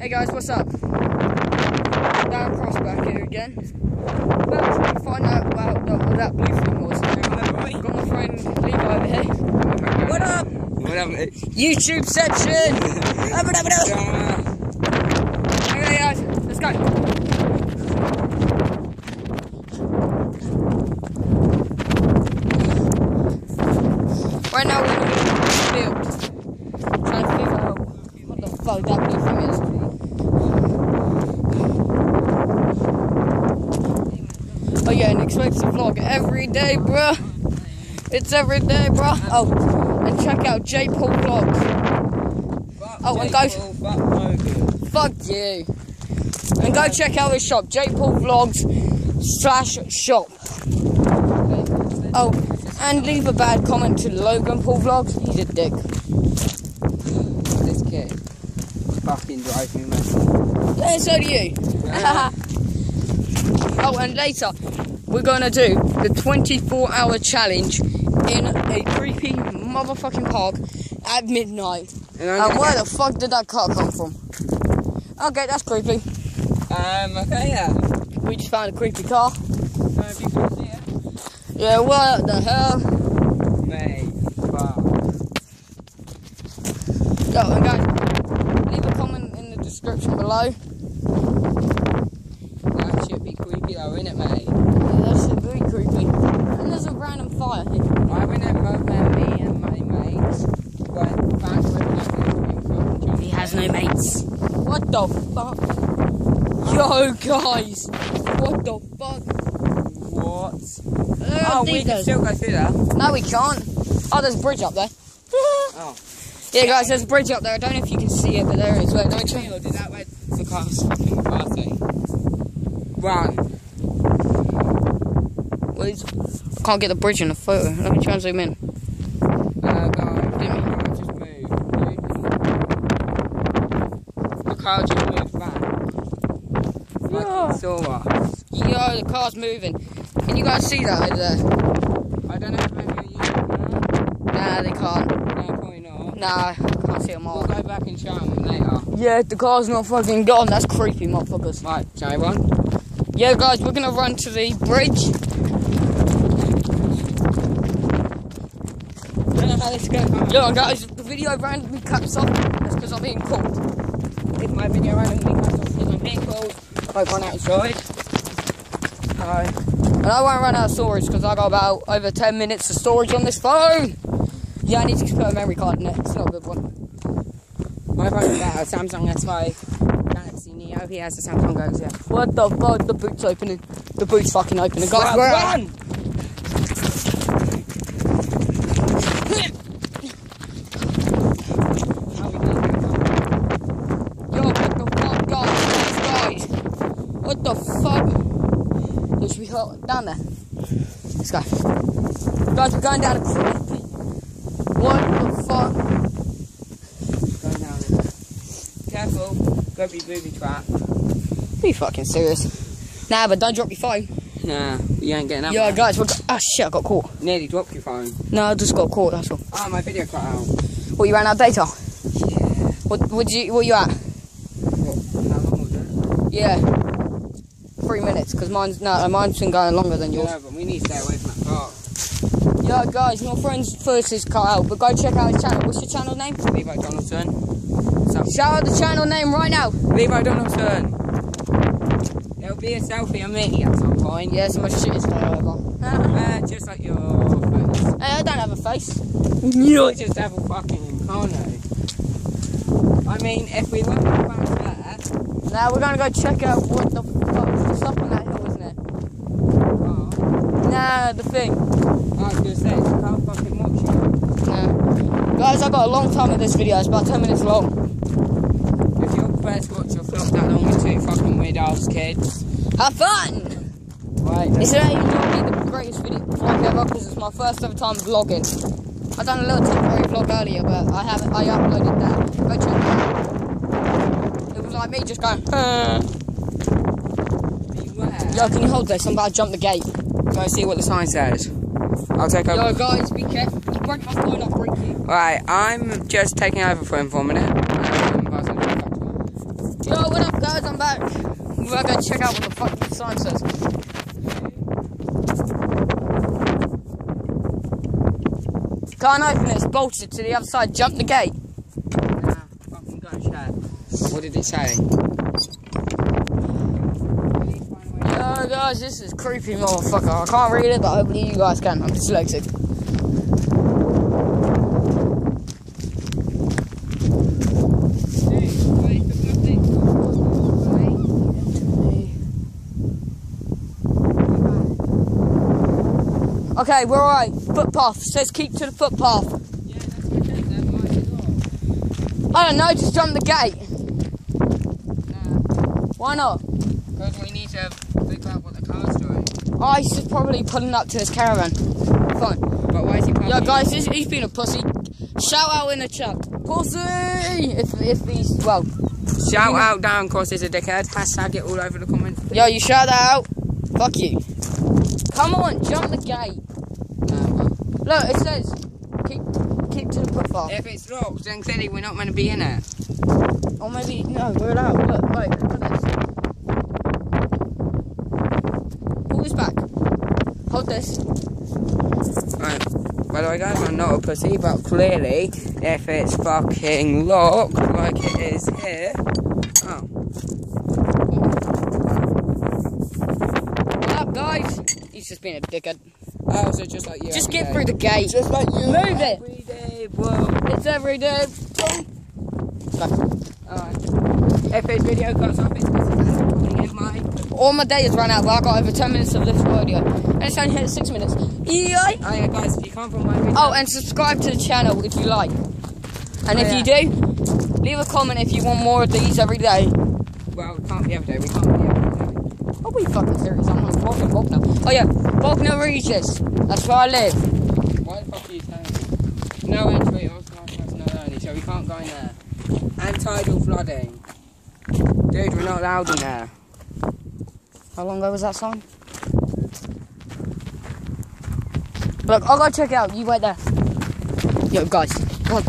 Hey guys, what's up? Darren Cross back here again. About to find out about the, what that blue thing was. Got my friend Levi over here. What up? What up, mate? YouTube section! Abba, dabba, dabba. Okay guys, let's go. Right now we're in the field. Trying to figure out what the fuck that blue thing is. Oh yeah, and expect to vlog every day, bruh. It's every day, bruh. Oh, and check out J Paul Vlogs. Oh, and Fuck Fuck you. And go check out his shop, J Paul Vlogs slash shop. Oh, and leave a bad comment to Logan Paul Vlogs. He's a dick. This kid fucking drives me mad. Yeah, so do you. oh, and later we're gonna do the 24 hour challenge in a creepy motherfucking park at midnight. And And where the fuck did that car come from? Okay, that's creepy. Um, okay, yeah. We just found a creepy car. Uh, if you can see it. Yeah, what the hell? Mate, fuck. Yo, and guys, leave a comment in the description below. Be creepy innit, mate? Yeah, that should be creepy. And there's a random fire here. I remember when me and my mates went back with fucking He has no mates. What the fuck? Yo, guys! What the fuck? What? Oh, we can still go through there. No, we can't. Oh, there's a bridge up there. Oh. Yeah, guys, there's a bridge up there. I don't know if you can see it, but there is. it. Wait, let me. Did that where the car's fucking passing? Run. Wait, I can't get the bridge in the photo. Let me try and zoom in. Uh, go. Give me. Just move. The car just moved back. Yeah. saw us. Yo, the car's moving. Can you guys see that over there? I don't know if maybe using that. Nah, they can't. No, probably not. Nah, I can't see them all. We'll go back and show them later. Yeah, the car's not fucking gone. That's creepy, motherfuckers. Right, shall I run? Yeah, guys, we're gonna run to the bridge. Let's go. Yo, guys, the video randomly cuts off. That's because I'm being called. If my video randomly cuts off because I'm being called, I run outside. Alright. And I won't run out of storage because I got about over 10 minutes of storage on this phone. Yeah, I need to put a memory card in it. It's not a good one. My phone phone's better, Samsung S5 Galaxy Neo. He has the Samsung Galaxy. What the fuck? The boot's opening. The boot's fucking opening. Guys, we're run! Yo, what the fuck, guys? Guys, what the fuck? Yo, should we go down there? This guy. go. Guys, we're going down a creepy. What the fuck? Go down. Careful, go be booby trap. Are you fucking serious? Nah, but don't drop your phone. Nah, you ain't getting up. Yo, there. guys, we're go- ah shit, I got caught. Nearly dropped your phone. No, I just got caught. That's all. Ah, my video cut out. What you ran out of data? Yeah. What? What you? What you at? What? How long was it? Yeah. Three minutes, because mine's no, mine's been going longer than yours. Yeah, but we need to stay away from that car. Yo, guys, my friend's first is cut out, but go check out his channel. What's your channel name? Levi Donaldson. So, Shout out the channel name right now. Levi Donaldson. There'll be a selfie of me at some point. Yeah, so much shit is however. Uh, just like your face. Hey, I don't have a face. You just have a fucking incarnate. I mean, if we went back there, Now we're gonna go check out what the Up on that hill, isn't it? oh, Nah, the thing. I was gonna say, can't fucking watch you. Nah. Guys, I've got a long time in this video. It's about 10 minutes long. If you're prepared to watch your vlog that long with two fucking weird ass kids, Have fun! right, It's not even gonna be the greatest video vlog ever because it's my first ever time vlogging. I've done a little temporary vlog earlier, but I haven't. I uploaded that. Go check it out. It was like me just going. Yo, can you hold this? I'm about to jump the gate. Go see what the sign says. I'll take over. Yo, guys, be careful. You break my phone, I'll break you. Right, I'm just taking over for him for a minute. Um, Yo, but I was gonna go back to. Yo. We're gonna check out what the fuck the sign says. Can't open it, it's bolted to the other side. Jump the gate. Nah, fucking go chat. What did it say? Oh guys, this is creepy motherfucker. I can't read it, but hopefully you guys can. I'm dyslexic. Okay, we're alright. Footpath says keep to the footpath. I don't know, just jump the gate. Why not? Because we need to figure out what the car's doing. Oh, he's just probably pulling up to his caravan. Fine. But why is he Yeah, guys, this, he's been a pussy. Shout out in the chat. Pussy! If, if he's, well. Shout out down, cause he's a dickhead. Hashtag it all over the comments. Yo, you shout that out? Fuck you. Come on, jump the gate. Look, it says, keep keep to the footpath. If it's locked, then clearly we're not going to be in it. Or maybe, no, we're allowed. Look, wait, look at this. Pull this back. Hold this. Right. By the way, guys, I'm not a pussy, but clearly, if it's fucking locked like it is here. Oh. What up, guys? He's just being a dickhead. Oh, so just like you. Just get day. through the gate. Just like you. Move it. Every day. It's every day. Alright. If this video cuts off, it's because in my. All my day has run out, but I've got over 10 minutes of this video. And it's only hit 6 minutes. Yay! Oh, yeah, guys, if you come from my video. Oh, and subscribe to the channel if you like. And Oh, if yeah. you do, leave a comment if you want more of these every day. Well, it can't be every day. We can't be every day. Are we fucking serious? I'm not fucking Bognor. Oh yeah, Bognor Regis. That's where I live. Why the fuck are you telling me? No entry, no only, so we can't go in there. And tidal flooding. Dude, we're not allowed in there. How long ago was that song? Look, I'll go check it out. You wait there. Yo, guys, come on.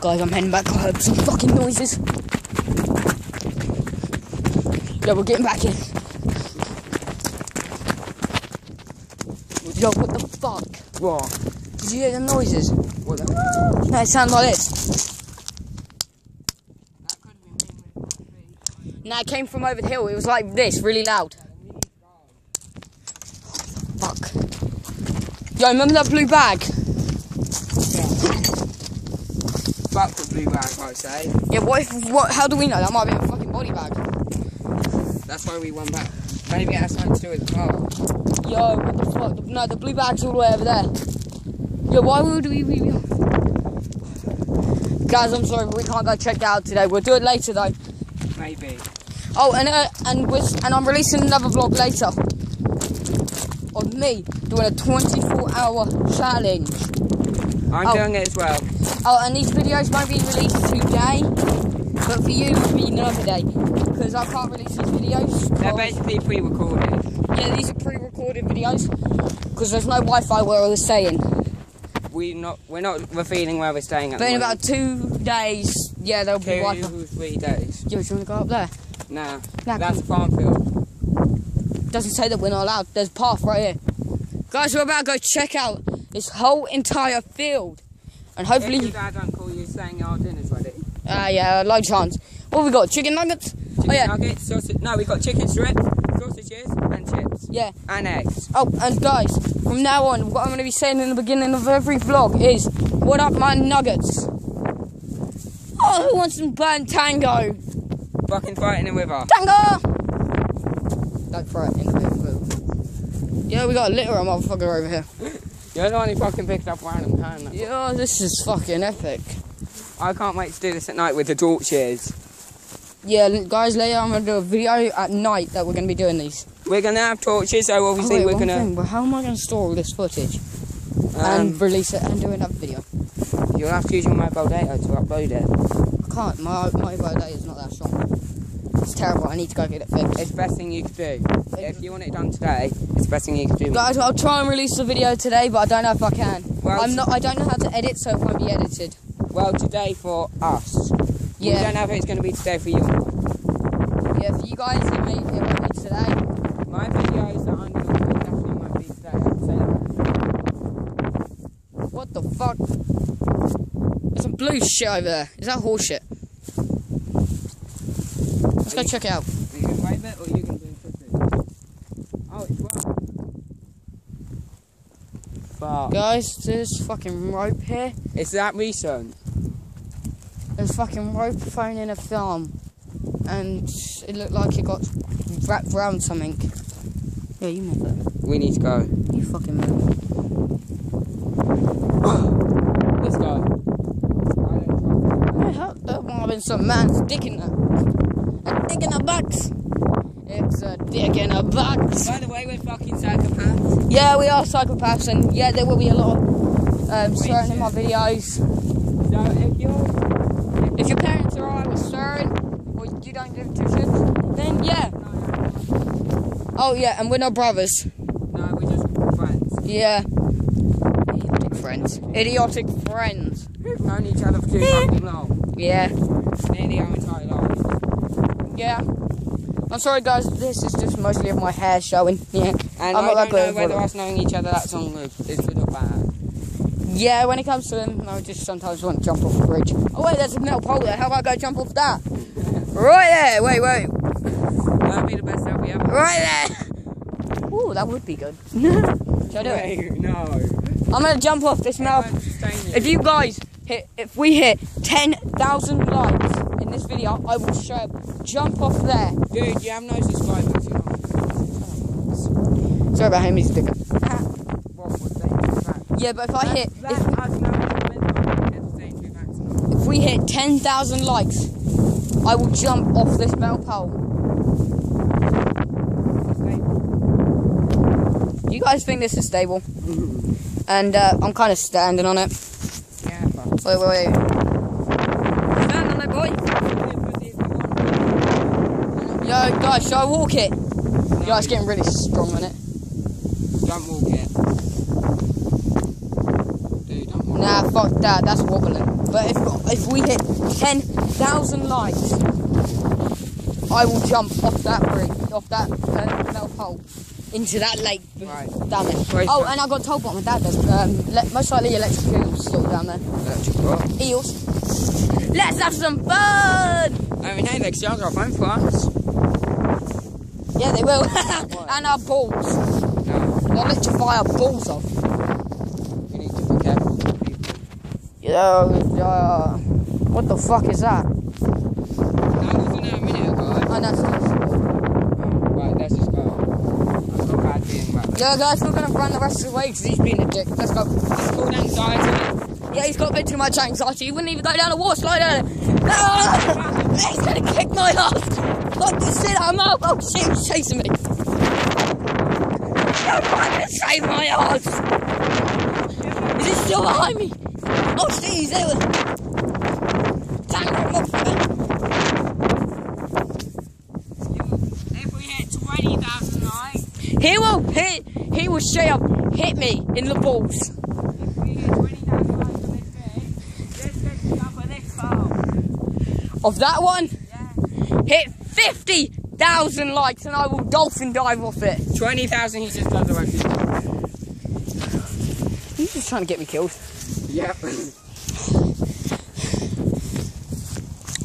Guys, I'm heading back. I heard some fucking noises. Yo, we're getting back in. Yo, what the fuck? What? Did you hear the noises? What the? No, it sounds like this. No, it came from over the hill. It was like this, really loud. Fuck. Yo, remember that blue bag? Fuck the blue bag, I say. Yeah, what if, what, how do we know? That might be a fucking body bag. That's why we won back. Maybe it has something to do with the car. Yo, what the fuck? No, the blue bag's all the way over there. Yo, why would we... we Guys, I'm sorry, but we can't go check that out today. We'll do it later, though. Maybe. Oh, and uh, and with and I'm releasing another vlog later of me doing a 24-hour challenge. I'm Oh. doing it as well. Oh, and these videos won't be released today, but for you it'll be another day because I can't release these videos. They're basically pre-recorded. yeah, these are pre-recorded videos because there's no Wi-Fi where I was staying. We not we're not revealing where we're staying at But in about two days, yeah, there'll be two, Wi-Fi. Two three days. Yo, do you want to go up there? Nah, Nah, that's a farm field. doesn't say that we're not allowed. There's a path right here. Guys, we're about to go check out this whole entire field. And hopefully... If your dad don't call you saying our dinner's ready. ah yeah, low chance. What we got? Chicken nuggets? Chicken oh yeah, nuggets, sausage. No, we got chicken strips, sausages, and chips, yeah. and eggs. Oh, and guys, from now on, what I'm going to be saying in the beginning of every vlog is, what up my nuggets? Oh, who wants some burnt tango? Fucking fighting in the river. Tango! Don't throw it in the river. Yeah, we got a litter of motherfucker over here. You're the one who fucking picked up random can. Yeah, this is fucking epic. I can't wait to do this at night with the torches. Yeah, guys, later I'm gonna do a video at night that we're gonna be doing these. We're gonna have torches, so Oh, obviously wait, we're one gonna. thing, but how am I gonna store all this footage Um, and release it and do another video? you'll have to use your mobile data to upload it. I can't. My my data is not that strong. It's terrible. I need to go get it fixed. It's the best thing you could do. If you want it done today, it's the best thing you could do. Guys, I'll try and release the video today, but I don't know if I can. Well, I'm not. I don't know how to edit, so it won't be edited. Well, today for us. We Yeah. don't know if it's going to be today for you. Yeah, for you guys, it may it won't be today. My videos that I'm going to record definitely won't be today. I'd say that. What the fuck? There's shit over there. Is that horse shit? Let's go check it out. Are you going to wave it or are you going to do it? Oh, it's well. Fuck. Guys, there's fucking rope here. Is that recent? There's fucking rope thrown in a film. And it looked like it got wrapped around something. Yeah, you move it. We need to go. You fucking move. Let's go. I don't I hope there might have been some man's dick in there. A dick in a box. It's a dick in a box. By the way, we're fucking psychopaths. Yeah, we are psychopaths, and yeah, there will be a lot of um, swearing in my videos. So if you're If your parents are alright with swearing, or you don't give two shits, then yeah. Oh yeah, and we're not brothers. no, we're just friends. Yeah. Idiotic friends. Idiotic friends. We've known each other for too fucking long. Yeah. Nearly our entire lives. Yeah. I'm sorry guys, this is just mostly of my hair showing. Yeah. And I'm I not that don't know whether us knowing each other that song is good or bad. Yeah, when it comes to them, I just sometimes want to jump off a bridge. Oh wait, there's a metal pole there. How about I go jump off that? right there. Wait, wait. That'd be the best selfie ever. Right there. Ooh, that would be good. Should I do it? No. I'm gonna jump off this metal. If you guys hit, if we hit 10,000 likes in this video, I will show jump off there. Dude, you have no subscribers, you know. Sorry about him, he's a dicker. What was that? Yeah, but if I hit, if, has no entertain two maximum. if we hit 10,000 likes, I will jump off this metal pole. You guys think this is stable? And uh, I'm kind of standing on it. Yeah. Wait, wait, wait. Stand on it, boy. Yo, guys, should I walk it? Yo, it's getting really strong on it. Don't walk it. Dude, don't walk Nah, fuck that. That's wobbling. But if if we hit 10,000 likes, I will jump off that bridge, off that uh, metal pole, into that lake Right. down there. Where's oh, and I got told what my dad does. Um, le- most likely electric eels still down there. Electric what? Eels. Let's have some fun! I mean, hey, next year I'll go home for us. Yeah, they will. and our balls. No, They'll electrify our balls off. we need to be careful with people. Yo, uh, what the fuck is that? That wasn't a minute ago. Oh, that's Right, let's just go. I've got a bad feeling about Yeah, guys, we're gonna run the rest of the way because he's being a dick. Let's go. It's called anxiety. Yeah, he's got a bit too much anxiety. He wouldn't even go down a water slide. Down! He's gonna kick my ass. Fuck this shit, I'm out. Oh shit, he's chasing me. You're trying save my ass. Is he still behind me? Oh shit, he's there. Him off. If we hit 20,000 likes, He will hit. He will straight up hit me in the balls. if we hit 20,000 likes on this thing, this gets the top of that one. Hit fifty thousand likes, and I will dolphin dive off it. 20,000, he just does the rest. He's just trying to get me killed. Yep.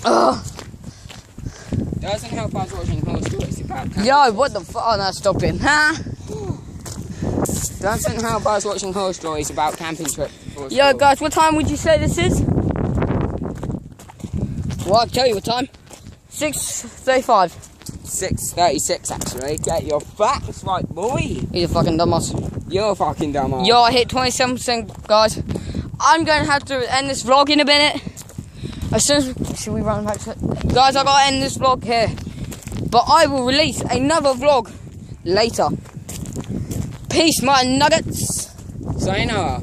Ugh. Doesn't help us watching horse stories about camping. Yo, what the fuck? Oh, no, stop it. Huh? Doesn't help us watching horror stories about camping trips. for Yo, guys, what time would you say this is? Well, I'll tell you what time. 6.35. 6.36 actually. Get your facts right, boy. He's a fucking dumbass. You're a fucking dumbass. Yo, I hit 27%, guys. I'm going to have to end this vlog in a minute. As soon as... Should we run back to... Guys, i got to end this vlog here. But I will release another vlog later. Peace, my nuggets. Sayonara.